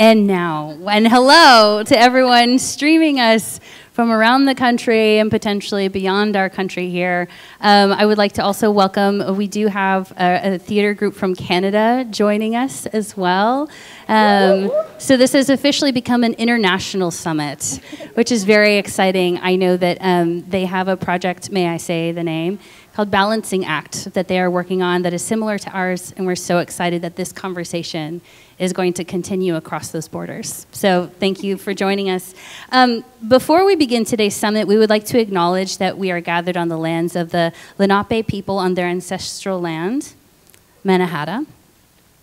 and now. And hello to everyone streaming us from around the country and potentially beyond our country here. Um, I would like to also welcome, we do have a, a theater group from Canada joining us as well. Um, so this has officially become an international summit, which is very exciting. I know that um, they have a project, may I say the name? called Balancing Act that they are working on that is similar to ours, and we're so excited that this conversation is going to continue across those borders. So thank you for joining us. Um, before we begin today's summit, we would like to acknowledge that we are gathered on the lands of the Lenape people on their ancestral land, Mannahatta.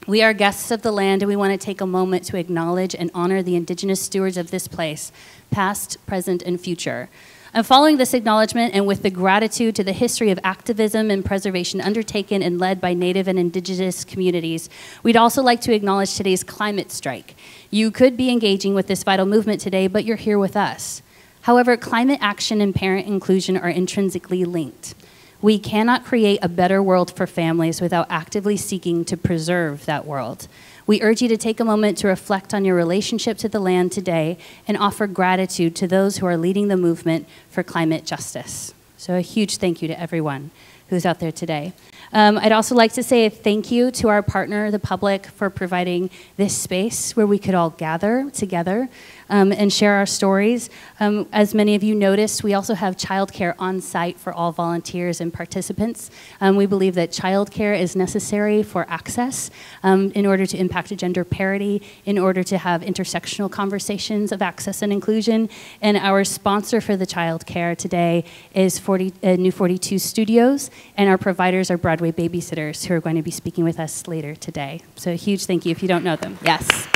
We are guests of the land, and we want to take a moment to acknowledge and honor the indigenous stewards of this place, past, present, and future. And following this acknowledgement, and with the gratitude to the history of activism and preservation undertaken and led by Native and Indigenous communities, we'd also like to acknowledge today's climate strike. You could be engaging with this vital movement today, but you're here with us. However, climate action and parent inclusion are intrinsically linked. We cannot create a better world for families without actively seeking to preserve that world. We urge you to take a moment to reflect on your relationship to the land today and offer gratitude to those who are leading the movement for climate justice. So, a huge thank you to everyone who's out there today. Um, I'd also like to say a thank you to our partner, the public, for providing this space where we could all gather together um, and share our stories. Um, as many of you noticed, we also have childcare on site for all volunteers and participants. Um, we believe that childcare is necessary for access um, in order to impact gender parity, in order to have intersectional conversations of access and inclusion. And our sponsor for the childcare today is 40, uh, New 42 Studios, and our providers are Broadway Babysitters, who are going to be speaking with us later today. So a huge thank you if you don't know them. Yes.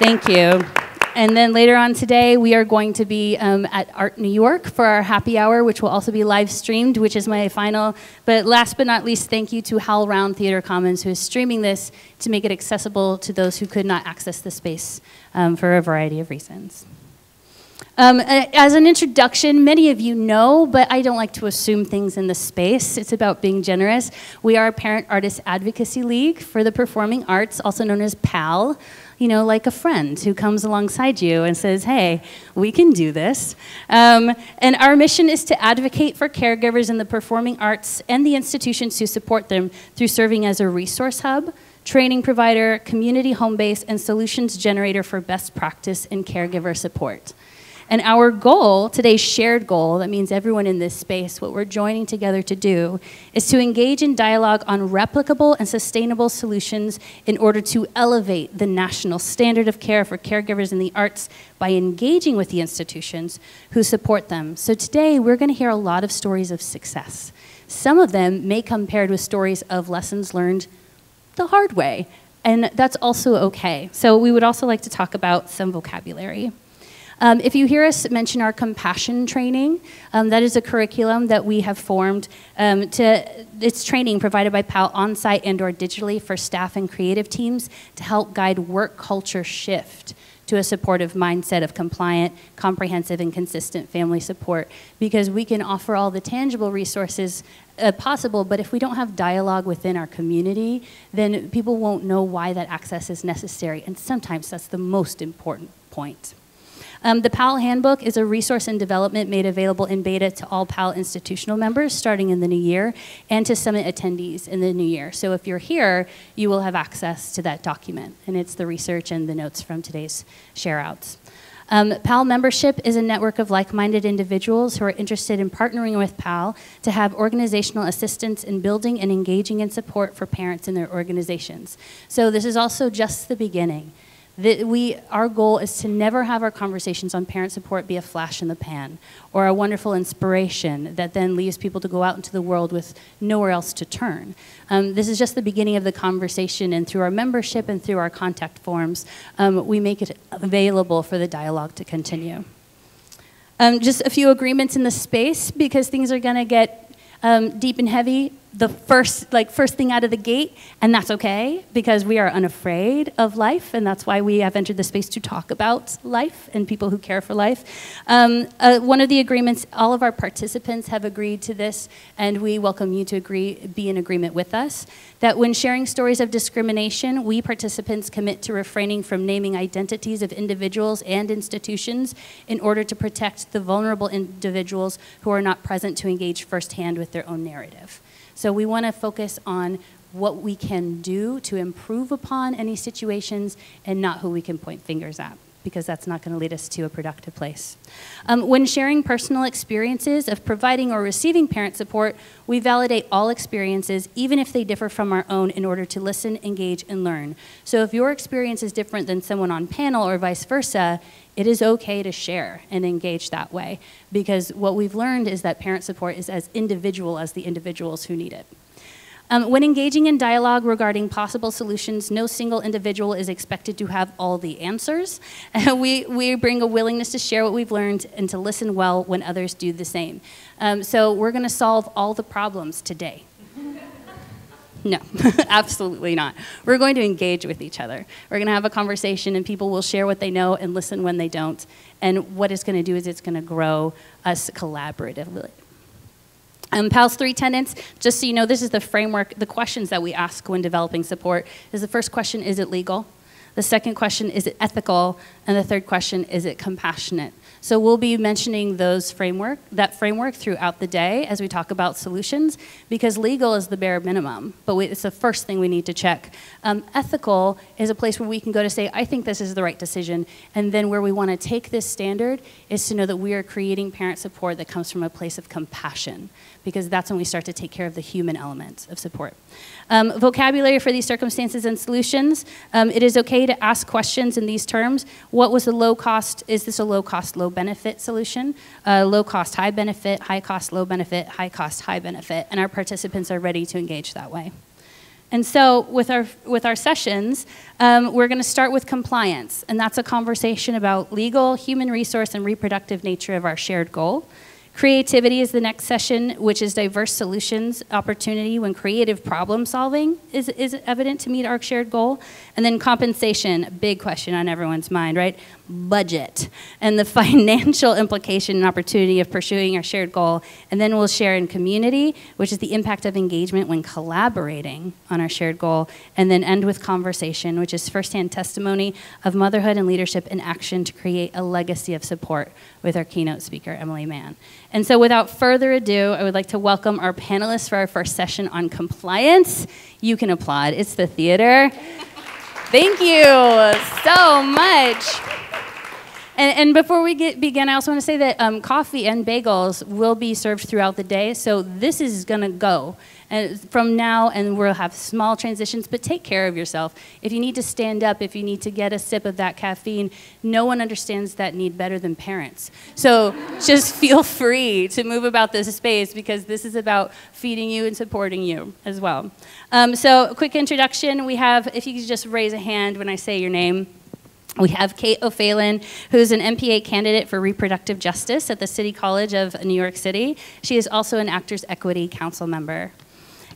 Thank you. And then later on today, we are going to be um, at Art New York for our happy hour, which will also be live streamed, which is my final. But last but not least, thank you to HowlRound Theater Commons, who is streaming this to make it accessible to those who could not access the space um, for a variety of reasons. Um, as an introduction, many of you know, but I don't like to assume things in the space. It's about being generous. We are a Parent Artist Advocacy League for the Performing Arts, also known as PAAL you know, like a friend who comes alongside you and says, hey, we can do this. Um, and our mission is to advocate for caregivers in the performing arts and the institutions who support them through serving as a resource hub, training provider, community home base, and solutions generator for best practice in caregiver support. And our goal, today's shared goal, that means everyone in this space, what we're joining together to do, is to engage in dialogue on replicable and sustainable solutions in order to elevate the national standard of care for caregivers in the arts by engaging with the institutions who support them. So today, we're going to hear a lot of stories of success. Some of them may come paired with stories of lessons learned the hard way, and that's also okay. So we would also like to talk about some vocabulary. Um, if you hear us mention our compassion training, um, that is a curriculum that we have formed um, to, it's training provided by PAAL on-site and or digitally for staff and creative teams to help guide work culture shift to a supportive mindset of compliant, comprehensive, and consistent family support because we can offer all the tangible resources uh, possible, but if we don't have dialogue within our community, then people won't know why that access is necessary, and sometimes that's the most important point. Um, the PAAL Handbook is a resource and development made available in beta to all PAAL institutional members starting in the new year and to summit attendees in the new year. So if you're here, you will have access to that document, and it's the research and the notes from today's shareouts. Um, PAAL membership is a network of like minded individuals who are interested in partnering with PAAL to have organizational assistance in building and engaging in support for parents in their organizations. So, this is also just the beginning. That we, our goal is to never have our conversations on parent support be a flash in the pan or a wonderful inspiration that then leaves people to go out into the world with nowhere else to turn. Um, this is just the beginning of the conversation, and through our membership and through our contact forms, um, we make it available for the dialogue to continue. Um, just a few agreements in the space because things are going to get um, deep and heavy the first like first thing out of the gate and that's okay because we are unafraid of life and that's why we have entered the space to talk about life and people who care for life. Um, uh, one of the agreements all of our participants have agreed to this and we welcome you to agree be in agreement with us that when sharing stories of discrimination we participants commit to refraining from naming identities of individuals and institutions in order to protect the vulnerable individuals who are not present to engage firsthand with their own narrative so we want to focus on what we can do to improve upon any situations and not who we can point fingers at because that's not going to lead us to a productive place. Um, when sharing personal experiences of providing or receiving parent support, we validate all experiences, even if they differ from our own, in order to listen, engage, and learn. So if your experience is different than someone on panel or vice versa, it is okay to share and engage that way because what we've learned is that parent support is as individual as the individuals who need it. Um, when engaging in dialogue regarding possible solutions, no single individual is expected to have all the answers. we, we bring a willingness to share what we've learned and to listen well when others do the same. Um, so we're going to solve all the problems today. No, absolutely not. We're going to engage with each other. We're going to have a conversation, and people will share what they know and listen when they don't. And what it's going to do is it's going to grow us collaboratively. Um, PAAL's three tenets, just so you know, this is the framework, the questions that we ask when developing support. Is the first question, is it legal? The second question, is it ethical? And the third question, is it compassionate? So we'll be mentioning those framework, that framework throughout the day as we talk about solutions, because legal is the bare minimum, but we, it's the first thing we need to check. Um, ethical is a place where we can go to say, I think this is the right decision, and then where we want to take this standard is to know that we are creating parent support that comes from a place of compassion, because that's when we start to take care of the human element of support. Um, vocabulary for these circumstances and solutions. Um, it is okay to ask questions in these terms. What was the low cost? Is this a low cost, low benefit solution? Uh, low cost, high benefit, high cost, low benefit, high cost, high benefit. And our participants are ready to engage that way. And so, with our, with our sessions, um, we're going to start with compliance, and that's a conversation about legal, human resource, and reproductive nature of our shared goal. Creativity is the next session, which is diverse solutions opportunity when creative problem solving is, is evident to meet our shared goal. And then compensation, big question on everyone's mind, right? Budget and the financial implication and opportunity of pursuing our shared goal. And then we'll share in community, which is the impact of engagement when collaborating on our shared goal. And then end with conversation, which is firsthand testimony of motherhood and leadership in action to create a legacy of support with our keynote speaker, Emily Mann. And so, without further ado, I would like to welcome our panelists for our first session on compliance. You can applaud, it's the theater. Thank you so much. And, and, before we get, begin, I also want to say that um, coffee and bagels will be served throughout the day. So this is going to go and from now, and we'll have small transitions. But take care of yourself. If you need to stand up, if you need to get a sip of that caffeine, no one understands that need better than parents. So just feel free to move about this space because this is about feeding you and supporting you as well. Um, so, quick introduction. We have, if you could just raise a hand when I say your name. We have Kate O'Phalen, who's an MPA candidate for reproductive justice at the City College of New York City. She is also an Actors Equity Council member.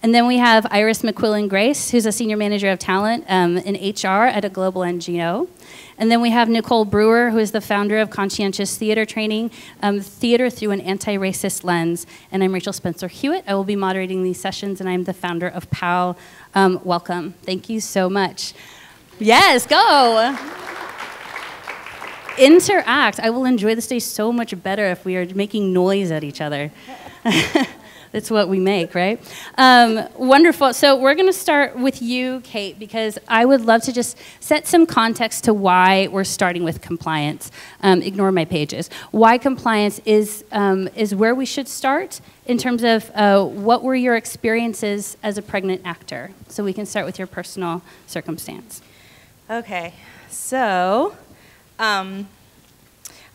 And then we have Iris McQuillan Grace, who's a senior manager of talent um, in HR at a global NGO. And then we have Nicole Brewer, who is the founder of Conscientious Theater Training, um, theater through an anti racist lens. And I'm Rachel Spencer Hewitt. I will be moderating these sessions, and I'm the founder of PAAL. Um, welcome. Thank you so much. Yes, go interact. I will enjoy this day so much better if we are making noise at each other. That's what we make, right? Um, wonderful. So we're going to start with you, Kate, because I would love to just set some context to why we're starting with compliance. Um, ignore my pages. Why compliance is um, is where we should start in terms of uh, what were your experiences as a pregnant actor. So we can start with your personal circumstance. Okay. So. Um,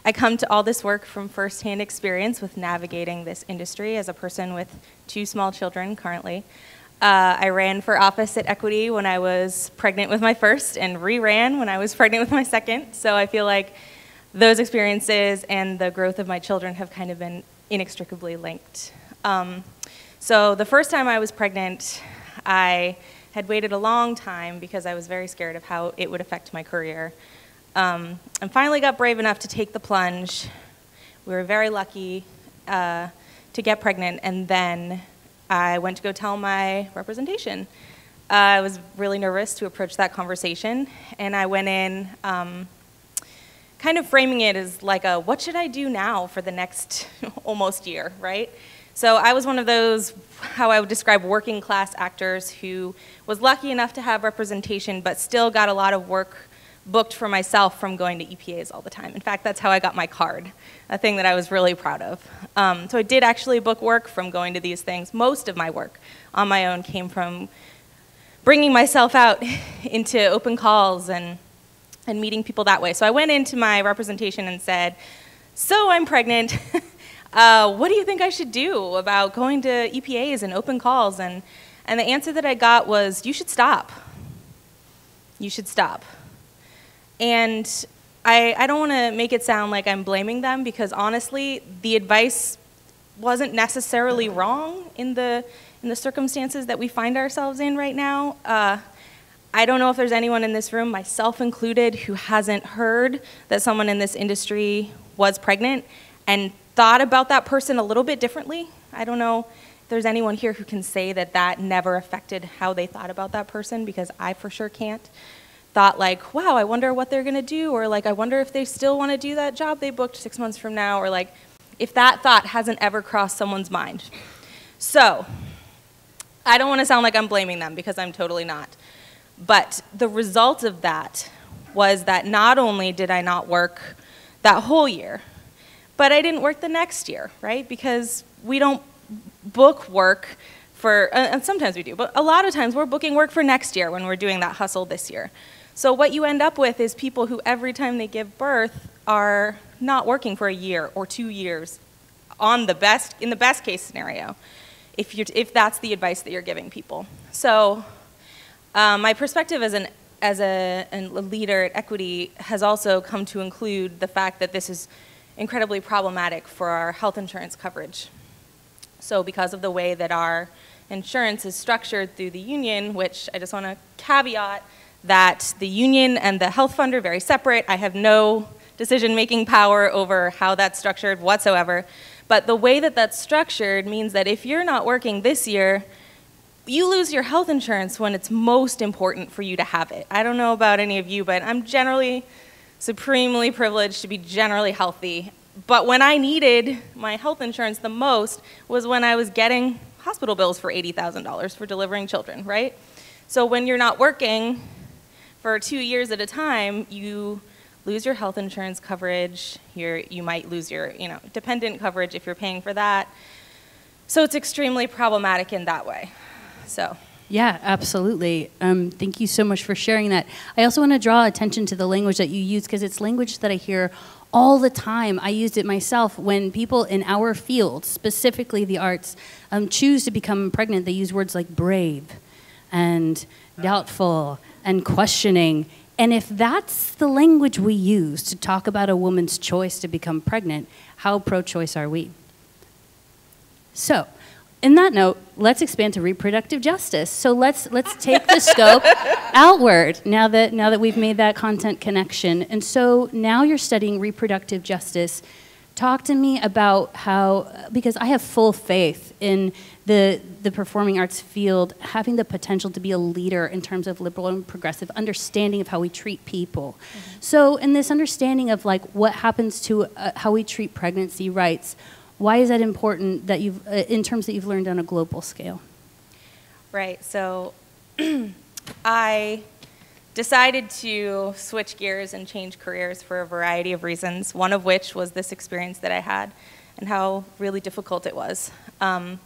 I come to all this work from firsthand experience with navigating this industry as a person with two small children currently. Uh, I ran for office at Equity when I was pregnant with my first and re-ran when I was pregnant with my second. So I feel like those experiences and the growth of my children have kind of been inextricably linked. Um, So the first time I was pregnant, I had waited a long time because I was very scared of how it would affect my career. Um, and finally got brave enough to take the plunge. We were very lucky uh, to get pregnant, and then I went to go tell my representation. Uh, I was really nervous to approach that conversation, and I went in um, kind of framing it as like a what should I do now for the next almost year, right? So I was one of those, how I would describe working class actors who was lucky enough to have representation, but still got a lot of work booked for myself from going to EPAs all the time. In fact, that's how I got my card, a thing that I was really proud of. Um, so I did actually book work from going to these things. Most of my work on my own came from bringing myself out into open calls and, and meeting people that way. So I went into my representation and said, so I'm pregnant. uh, what do you think I should do about going to EPAs and open calls? And, and the answer that I got was, you should stop. You should stop. And I, I don't want to make it sound like I'm blaming them because honestly, the advice wasn't necessarily wrong in the, in the circumstances that we find ourselves in right now. Uh, I don't know if there's anyone in this room, myself included, who hasn't heard that someone in this industry was pregnant and thought about that person a little bit differently. I don't know if there's anyone here who can say that that never affected how they thought about that person because I for sure can't. Thought like, wow, I wonder what they're gonna do, or like, I wonder if they still wanna do that job they booked six months from now, or like, if that thought hasn't ever crossed someone's mind. So, I don't wanna sound like I'm blaming them because I'm totally not. But the result of that was that not only did I not work that whole year, but I didn't work the next year, right? Because we don't book work for, and sometimes we do, but a lot of times we're booking work for next year when we're doing that hustle this year. So what you end up with is people who every time they give birth are not working for a year or two years on the best, in the best case scenario, if, you're, if that's the advice that you're giving people. So um, my perspective as, an, as a, a leader at Equity has also come to include the fact that this is incredibly problematic for our health insurance coverage. So because of the way that our insurance is structured through the union, which I just want to caveat that the union and the health fund are very separate. I have no decision-making power over how that's structured whatsoever. But the way that that's structured means that if you're not working this year, you lose your health insurance when it's most important for you to have it. I don't know about any of you, but I'm generally supremely privileged to be generally healthy. But when I needed my health insurance the most was when I was getting hospital bills for $80,000 for delivering children, right? So when you're not working for two years at a time, you lose your health insurance coverage. You're, you might lose your you know, dependent coverage if you're paying for that. So it's extremely problematic in that way. So. Yeah, absolutely. Um, thank you so much for sharing that. I also want to draw attention to the language that you use because it's language that I hear all the time. I used it myself when people in our field, specifically the arts, um, choose to become pregnant. They use words like brave and doubtful and questioning. And if that's the language we use to talk about a woman's choice to become pregnant, how pro choice are we? So, in that note, let's expand to reproductive justice. So let's let's take the scope outward now that now that we've made that content connection. And so now you're studying reproductive justice. Talk to me about how because I have full faith in the the performing arts field having the potential to be a leader in terms of liberal and progressive understanding of how we treat people. Mm-hmm. So in this understanding of like what happens to uh, how we treat pregnancy rights, why is that important that you've, uh, in terms that you've learned on a global scale? Right. So I decided to switch gears and change careers for a variety of reasons, one of which was this experience that I had and how really difficult it was. Um,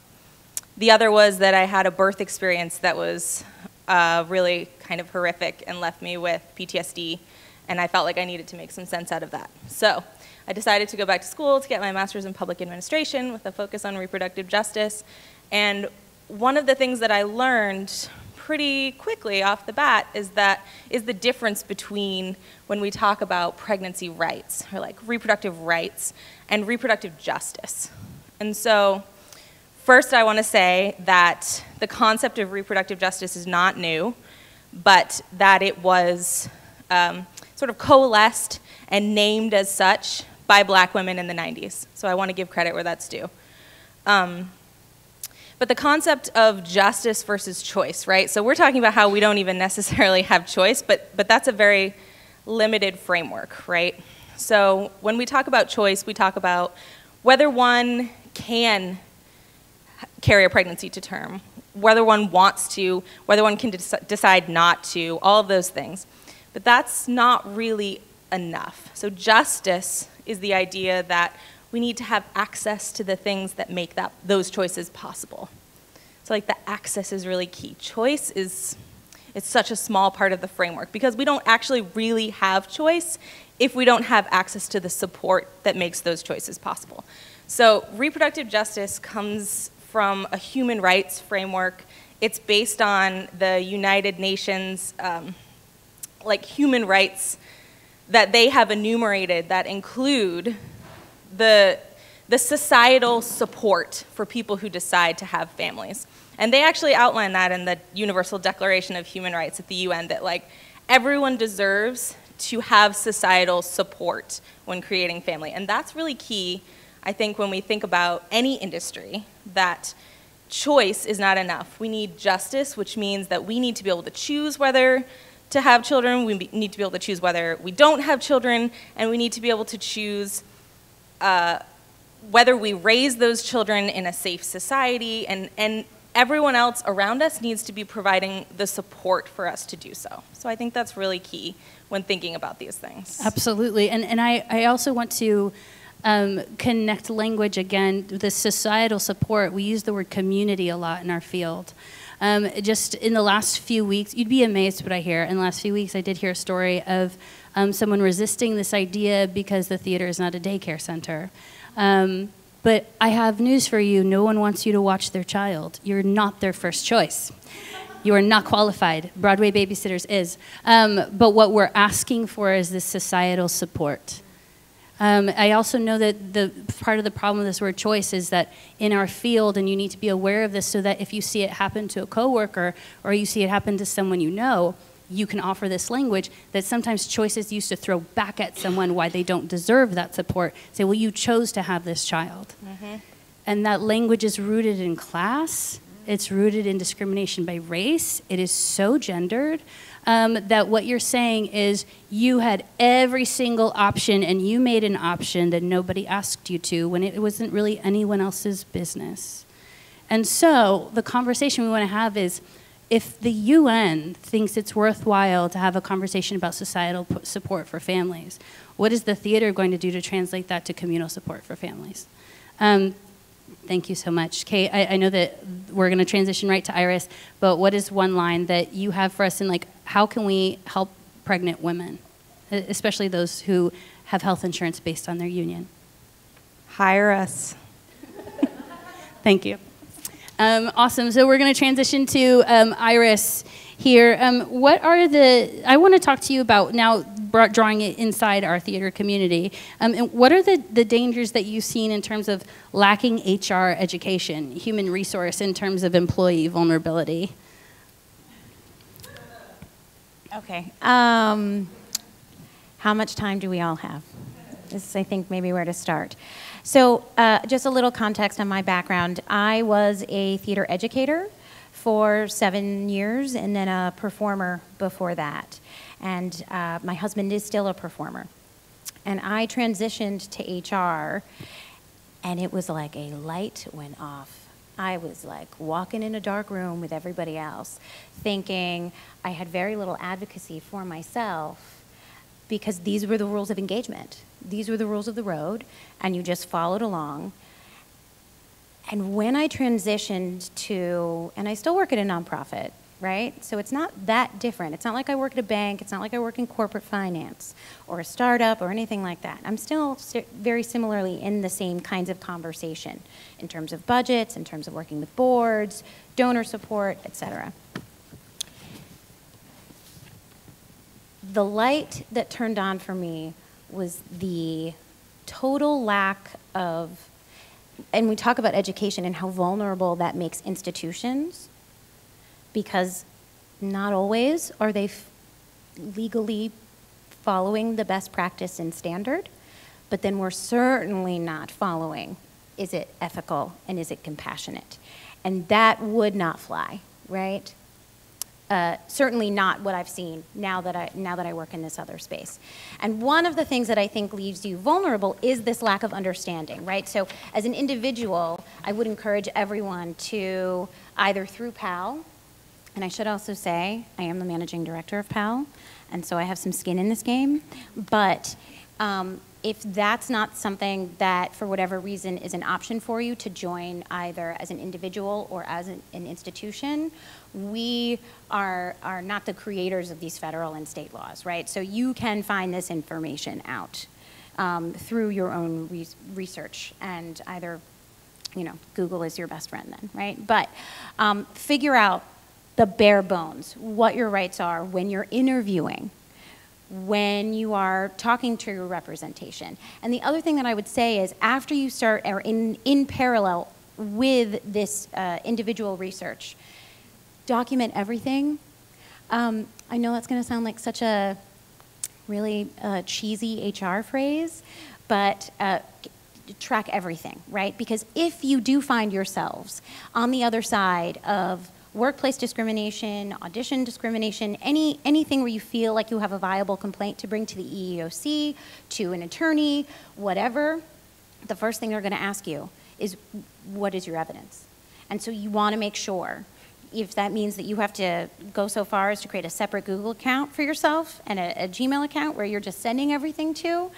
the other was that I had a birth experience that was uh, really kind of horrific and left me with PTSD, and I felt like I needed to make some sense out of that. So I decided to go back to school to get my master's in public administration with a focus on reproductive justice. And one of the things that I learned pretty quickly off the bat is that is the difference between when we talk about pregnancy rights or like reproductive rights and reproductive justice. And so First, I want to say that the concept of reproductive justice is not new, but that it was um, sort of coalesced and named as such by black women in the 90s. So I want to give credit where that's due. Um, but the concept of justice versus choice, right? So we're talking about how we don't even necessarily have choice, but, but that's a very limited framework, right? So when we talk about choice, we talk about whether one can carry a pregnancy to term, whether one wants to, whether one can decide not to, all of those things. But that's not really enough. So justice is the idea that we need to have access to the things that make that, those choices possible. So like the access is really key. Choice is it's such a small part of the framework because we don't actually really have choice if we don't have access to the support that makes those choices possible. So reproductive justice comes from a human rights framework. It's based on the United Nations um, like human rights that they have enumerated that include the, the societal support for people who decide to have families. And they actually outline that in the Universal Declaration of Human Rights at the UN that like everyone deserves to have societal support when creating family. And that's really key, I think, when we think about any industry, that choice is not enough. We need justice, which means that we need to be able to choose whether to have children, we need to be able to choose whether we don't have children, and we need to be able to choose uh, whether we raise those children in a safe society, and, and everyone else around us needs to be providing the support for us to do so. So I think that's really key when thinking about these things. Absolutely, and, and I, I also want to um, connect language again, the societal support. We use the word community a lot in our field. Um, just in the last few weeks, you'd be amazed what I hear. In the last few weeks, I did hear a story of um, someone resisting this idea because the theater is not a daycare center. Um, but I have news for you no one wants you to watch their child. You're not their first choice. You are not qualified. Broadway Babysitters is. Um, but what we're asking for is this societal support. Um, I also know that the part of the problem with this word choice is that in our field, and you need to be aware of this so that if you see it happen to a coworker or you see it happen to someone you know, you can offer this language that sometimes choices used to throw back at someone why they don't deserve that support. Say, well, you chose to have this child. Mm-hmm. And that language is rooted in class, it's rooted in discrimination by race, it is so gendered um, that what you're saying is you had every single option and you made an option that nobody asked you to when it wasn't really anyone else's business. And so the conversation we want to have is if the UN thinks it's worthwhile to have a conversation about societal support for families, what is the theater going to do to translate that to communal support for families? Um, Thank you so much. Kate, I, I know that we're going to transition right to Iris, but what is one line that you have for us in like, how can we help pregnant women, especially those who have health insurance based on their union? Hire us. Thank you. Um, awesome. So we're going to transition to um, Iris here. Um, what are the, I want to talk to you about now drawing it inside our theater community. Um, and what are the, the dangers that you've seen in terms of lacking HR education, human resource in terms of employee vulnerability? Okay. Um, how much time do we all have? This is, I think, maybe where to start. So, uh, just a little context on my background. I was a theater educator for seven years and then a performer before that. And uh, my husband is still a performer. And I transitioned to HR, and it was like a light went off. I was like walking in a dark room with everybody else, thinking I had very little advocacy for myself because these were the rules of engagement. These were the rules of the road, and you just followed along. And when I transitioned to, and I still work at a nonprofit, right? So it's not that different. It's not like I work at a bank, it's not like I work in corporate finance or a startup or anything like that. I'm still very similarly in the same kinds of conversation in terms of budgets, in terms of working with boards, donor support, etc. The light that turned on for me was the total lack of and we talk about education and how vulnerable that makes institutions because not always are they legally following the best practice and standard, but then we're certainly not following is it ethical and is it compassionate? And that would not fly, right? Uh, certainly not what I've seen now that I now that I work in this other space. And one of the things that I think leaves you vulnerable is this lack of understanding, right? So as an individual, I would encourage everyone to either through PAAL, and I should also say I am the managing director of PAAL, and so I have some skin in this game, but um, if that's not something that, for whatever reason, is an option for you to join either as an individual or as an, an, institution, we are, are not the creators of these federal and state laws, right? So you can find this information out um, through your own re research and either, you know, Google is your best friend then, right? But um, figure out the bare bones, what your rights are when you're interviewing when you are talking to your representation. And the other thing that I would say is after you start, or in, in parallel with this uh, individual research, document everything. Um, I know that's going to sound like such a really uh, cheesy HR phrase, but uh, track everything, right? Because if you do find yourselves on the other side of workplace discrimination, audition discrimination, any, anything where you feel like you have a viable complaint to bring to the EEOC, to an attorney, whatever, the first thing they're going to ask you is what is your evidence? And so you want to make sure if that means that you have to go so far as to create a separate Google account for yourself and a, a, Gmail account where you're just sending everything to,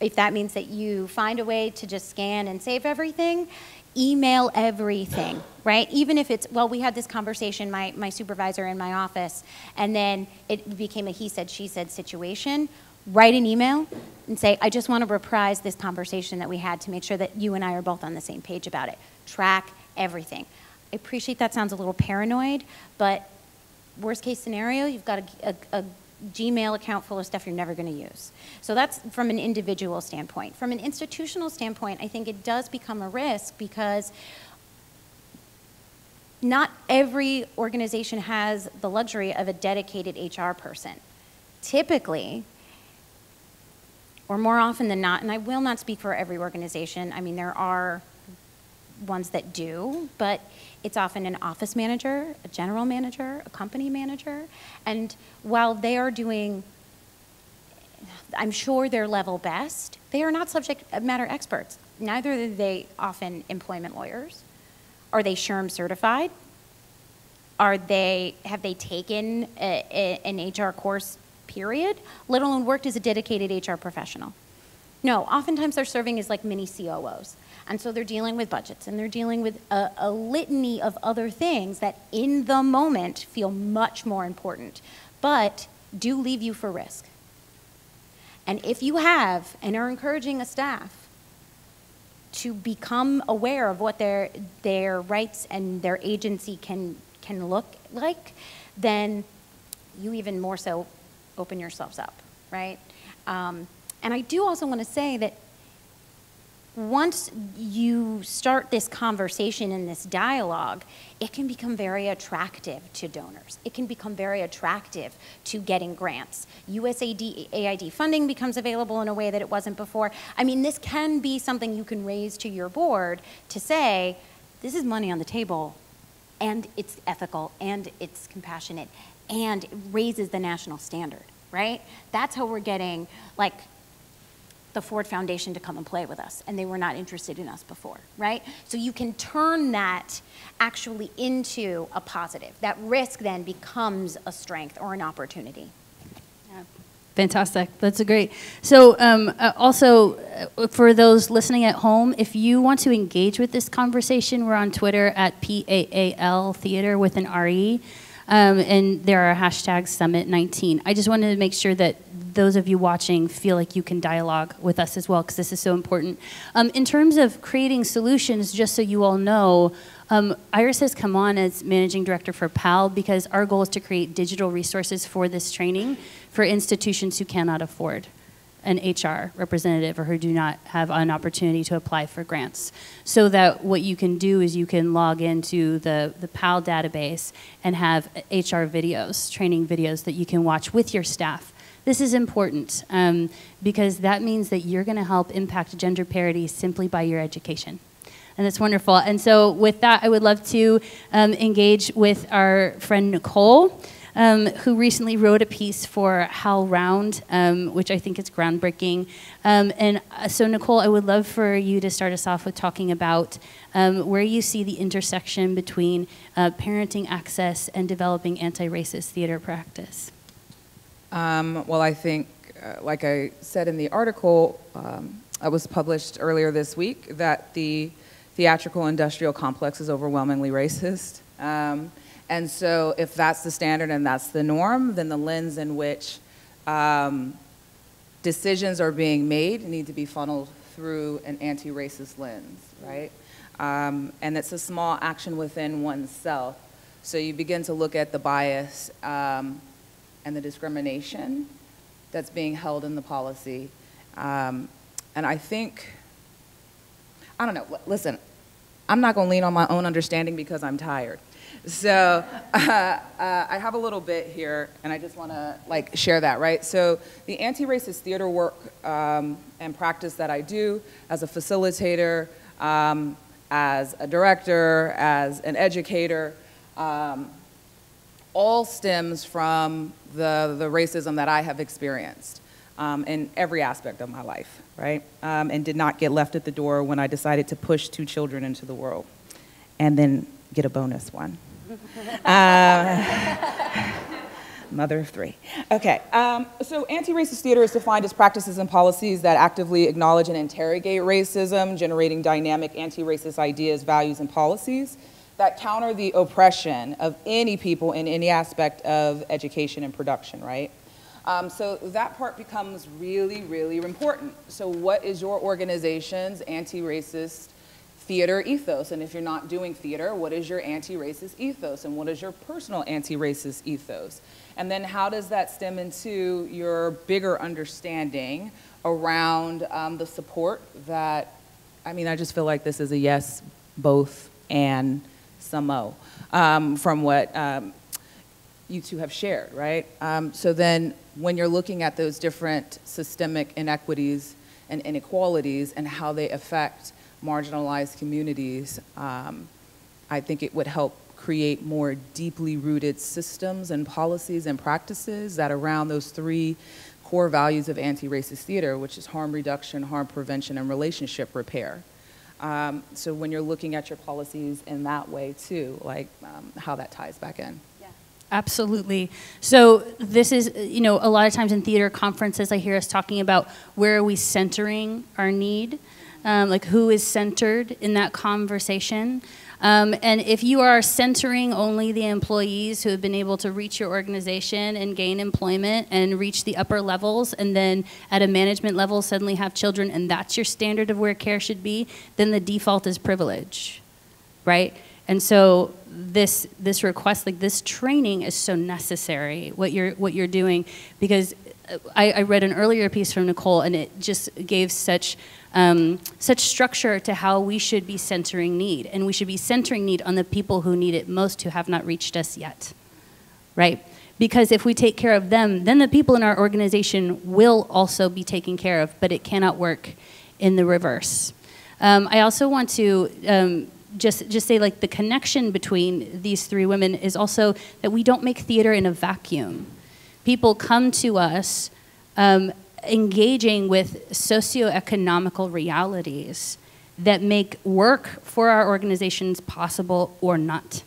if that means that you find a way to just scan and save everything, email everything, right? Even if it's, well, we had this conversation, my, my supervisor in my office, and then it became a he said, she said situation. Write an email and say, I just want to reprise this conversation that we had to make sure that you and I are both on the same page about it. Track everything. I appreciate that sounds a little paranoid, but worst case scenario, you've got a, a, a Gmail account full of stuff you're never going to use. So that's from an individual standpoint. From an institutional standpoint, I think it does become a risk because not every organization has the luxury of a dedicated HR person. Typically, or more often than not, and I will not speak for every organization, I mean, there are ones that do, but it's often an office manager, a general manager, a company manager. And while they are doing, I'm sure their level best, they are not subject uh, matter experts. Neither are they often employment lawyers. Are they SHRM certified? Are they, have they taken a, a, an HR course, period, let alone worked as a dedicated HR professional? No, oftentimes they're serving as like mini COOs. And so they're dealing with budgets and they're dealing with a, a, litany of other things that in the moment feel much more important, but do leave you for risk. And if you have and are encouraging a staff to become aware of what their, their rights and their agency can, can look like, then you even more so open yourselves up, right? Um, and I do also want to say that once you start this conversation and this dialogue, it can become very attractive to donors. It can become very attractive to getting grants. USAID AID funding becomes available in a way that it wasn't before. I mean, this can be something you can raise to your board to say, this is money on the table, and it's ethical, and it's compassionate, and it raises the national standard, right? That's how we're getting, like, the Ford Foundation to come and play with us, and they were not interested in us before, right? So you can turn that actually into a positive. That risk then becomes a strength or an opportunity. Fantastic. That's a great. So, um, uh, also uh, for those listening at home, if you want to engage with this conversation, we're on Twitter at PAAL Theater with an RE. Um, and there are hashtags Summit19. I just wanted to make sure that those of you watching feel like you can dialogue with us as well, because this is so important. Um, in terms of creating solutions, just so you all know, um, Iris has come on as managing director for PAAL because our goal is to create digital resources for this training for institutions who cannot afford an HR representative or who do not have an opportunity to apply for grants. So that what you can do is you can log into the, the PAAL database and have HR videos, training videos that you can watch with your staff. This is important um, because that means that you're going to help impact gender parity simply by your education. And that's wonderful. And so, with that, I would love to um, engage with our friend Nicole um, who recently wrote a piece for HowlRound, um, which I think is groundbreaking. Um, and uh, so, Nicole, I would love for you to start us off with talking about um, where you see the intersection between uh, parenting access and developing anti racist theater practice. Um, well, I think, uh, like I said in the article, I was published earlier this week, that the theatrical industrial complex is overwhelmingly racist. Um, and so, if that's the standard and that's the norm, then the lens in which um, decisions are being made need to be funneled through an anti racist lens, right? Um, and it's a small action within oneself. So, you begin to look at the bias um, and the discrimination that's being held in the policy. Um, and I think, I don't know, listen, I'm not going to lean on my own understanding because I'm tired. So uh, uh, I have a little bit here, and I just want to like share that, right? So the anti-racist theater work um, and practice that I do as a facilitator, um, as a director, as an educator, um, all stems from the, the racism that I have experienced um, in every aspect of my life, right? Um, and did not get left at the door when I decided to push two children into the world and then get a bonus one. Uh, mother of three. Okay, um, so anti racist theater is defined as practices and policies that actively acknowledge and interrogate racism, generating dynamic anti racist ideas, values, and policies that counter the oppression of any people in any aspect of education and production, right? Um, so that part becomes really, really important. So, what is your organization's anti racist theater ethos. And if you're not doing theater, what is your anti racist ethos? And what is your personal anti racist ethos? And then how does that stem into your bigger understanding around um, the support that, I mean, I just feel like this is a yes, both, and some mo um, from what um, you two have shared, right? Um, so then when you're looking at those different systemic inequities and inequalities and how they affect marginalized communities, um, I think it would help create more deeply rooted systems and policies and practices that around those three core values of anti-racist theater, which is harm reduction, harm prevention, and relationship repair. Um, so when you're looking at your policies in that way too, like um, how that ties back in. Yeah, Absolutely. So this is, you know, a lot of times in theater conferences, I hear us talking about where are we centering our need um, like who is centered in that conversation. Um, and if you are centering only the employees who have been able to reach your organization and gain employment and reach the upper levels, and then at a management level suddenly have children, and that's your standard of where care should be, then the default is privilege, right? And so this this request, like this training, is so necessary. What you're what you're doing, because I, I read an earlier piece from Nicole, and it just gave such um, such structure to how we should be centering need. And we should be centering need on the people who need it most who have not reached us yet, right? Because if we take care of them, then the people in our organization will also be taken care of, but it cannot work in the reverse. Um, I also want to um, just, just say like the connection between these three women is also that we don't make theater in a vacuum. People come to us um, engaging with socioeconomical realities that make work for our organizations possible or not.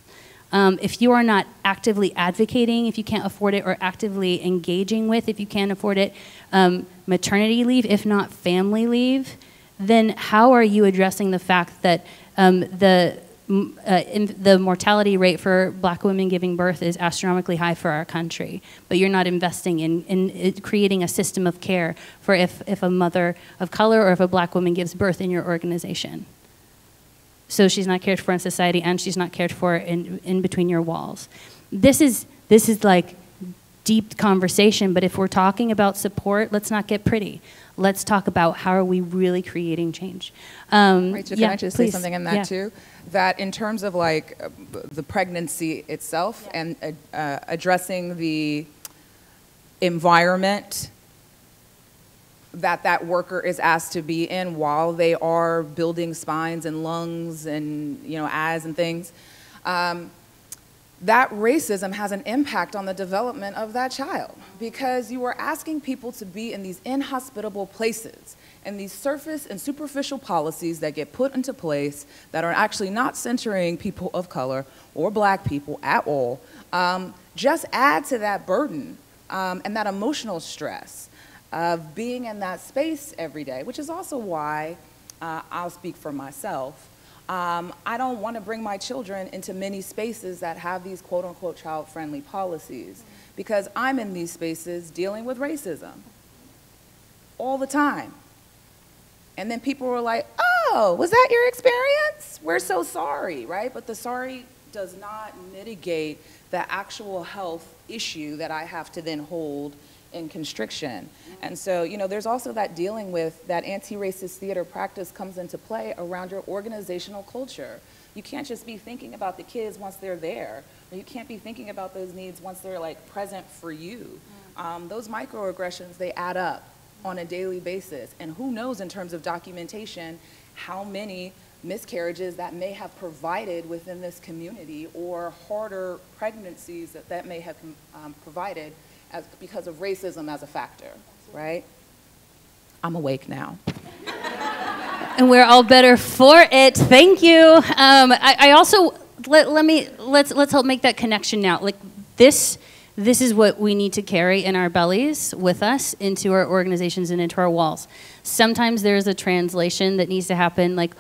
Um, if you are not actively advocating, if you can't afford it, or actively engaging with, if you can't afford it, um, maternity leave, if not family leave, then how are you addressing the fact that um, the uh, the mortality rate for black women giving birth is astronomically high for our country, but you're not investing in, in creating a system of care for if, if a mother of color or if a black woman gives birth in your organization. So she's not cared for in society and she's not cared for in, in between your walls. This is, this is like deep conversation. But if we're talking about support, let's not get pretty. Let's talk about how are we really creating change. Um, Rachel, yeah, can I just please. say something in that Yeah. too? That in terms of like uh, the pregnancy itself and uh, uh, addressing the environment that that worker is asked to be in while they are building spines and lungs and you know eyes and things. Um, that racism has an impact on the development of that child because you are asking people to be in these inhospitable places and these surface and superficial policies that get put into place that are actually not centering people of color or black people at all um, just add to that burden um, and that emotional stress of being in that space every day, which is also why uh, I'll speak for myself. Um, I don't want to bring my children into many spaces that have these quote unquote child friendly policies because I'm in these spaces dealing with racism all the time. And then people were like, oh, was that your experience? We're so sorry, right? But the sorry does not mitigate the actual health issue that I have to then hold in constriction. And so, you know, there's also that dealing with that anti-racist theater practice comes into play around your organizational culture. You can't just be thinking about the kids once they're there, or you can't be thinking about those needs once they're like present for you. Um, those microaggressions, they add up on a daily basis. And who knows in terms of documentation how many miscarriages that may have provided within this community or harder pregnancies that that may have um, provided as, because of racism as a factor, right? I'm awake now. and we're all better for it. Thank you. Um, I, I, also let, let me let's let's help make that connection now. Like this, this is what we need to carry in our bellies with us into our organizations and into our walls. Sometimes there's a translation that needs to happen. Like,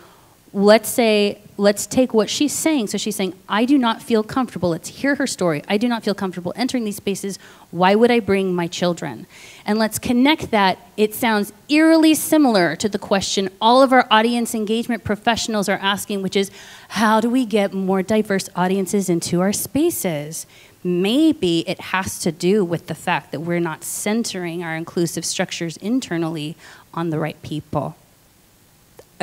let's say let's take what she's saying. So she's saying, I do not feel comfortable. Let's hear her story. I do not feel comfortable entering these spaces. Why would I bring my children? And let's connect that. It sounds eerily similar to the question all of our audience engagement professionals are asking, which is, how do we get more diverse audiences into our spaces? Maybe it has to do with the fact that we're not centering our inclusive structures internally on the right people.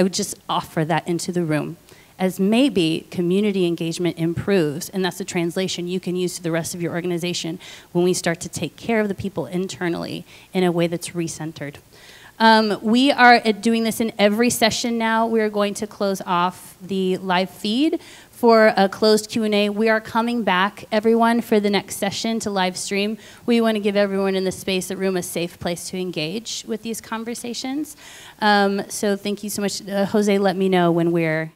I would just offer that into the room as maybe community engagement improves, and that's a translation you can use to the rest of your organization when we start to take care of the people internally in a way that's recentered. Um, we are doing this in every session now. We are going to close off the live feed for a closed Q&A. We are coming back, everyone, for the next session to live stream. We want to give everyone in the space, the room, a safe place to engage with these conversations. Um, so thank you so much. Uh, Jose, let me know when we're